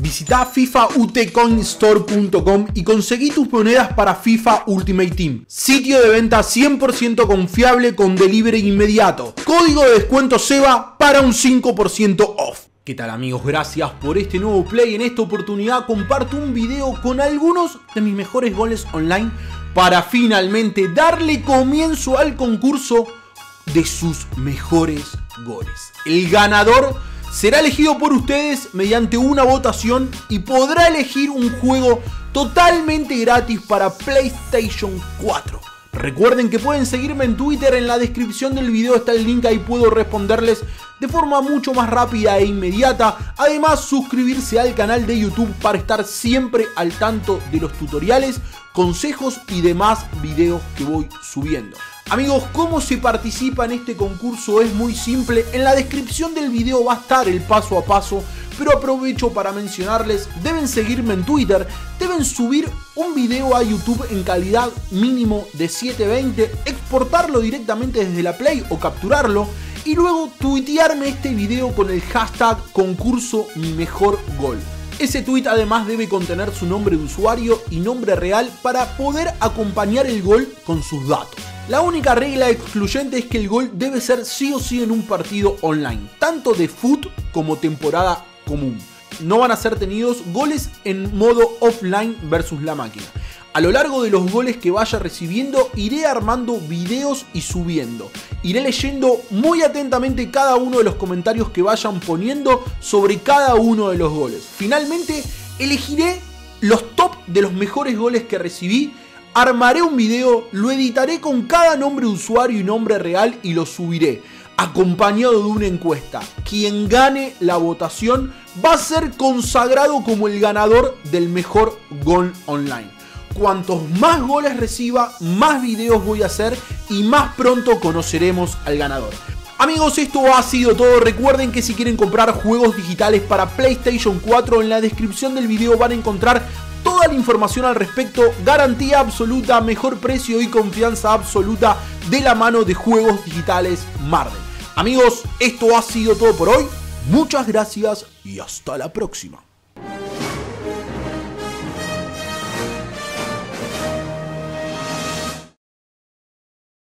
Visita fifautcoinstore.com y conseguí tus monedas para FIFA Ultimate Team. Sitio de venta 100% confiable con delivery inmediato. Código de descuento SEBA para un 5% off. ¿Qué tal amigos? Gracias por este nuevo play. En esta oportunidad comparto un video con algunos de mis mejores goles online para finalmente darle comienzo al concurso de sus mejores goles. El ganador será elegido por ustedes mediante una votación y podrá elegir un juego totalmente gratis para PlayStation 4. Recuerden que pueden seguirme en Twitter, en la descripción del video está el link, ahí puedo responderles de forma mucho más rápida e inmediata. Además, suscribirse al canal de YouTube para estar siempre al tanto de los tutoriales, consejos y demás videos que voy subiendo. Amigos, ¿cómo se participa en este concurso? Es muy simple. En la descripción del video va a estar el paso a paso. Pero aprovecho para mencionarles, deben seguirme en Twitter, deben subir un video a YouTube en calidad mínimo de 720, exportarlo directamente desde la Play o capturarlo y luego tuitearme este video con el hashtag concurso mi mejor gol. Ese tweet además debe contener su nombre de usuario y nombre real para poder acompañar el gol con sus datos. La única regla excluyente es que el gol debe ser sí o sí en un partido online, tanto de foot como temporada común. No van a ser tenidos goles en modo offline versus la máquina. A lo largo de los goles que vaya recibiendo iré armando videos y subiendo. Iré leyendo muy atentamente cada uno de los comentarios que vayan poniendo sobre cada uno de los goles. Finalmente elegiré los top de los mejores goles que recibí. Armaré un video, lo editaré con cada nombre de usuario y nombre real y lo subiré acompañado de una encuesta. Quien gane la votación va a ser consagrado como el ganador del mejor gol online. Cuantos más goles reciba, más videos voy a hacer y más pronto conoceremos al ganador. Amigos, esto ha sido todo. Recuerden que si quieren comprar juegos digitales para PlayStation 4, en la descripción del video van a encontrar toda la información al respecto, garantía absoluta, mejor precio y confianza absoluta de la mano de juegos digitales Marvel. Amigos, esto ha sido todo por hoy. Muchas gracias y hasta la próxima.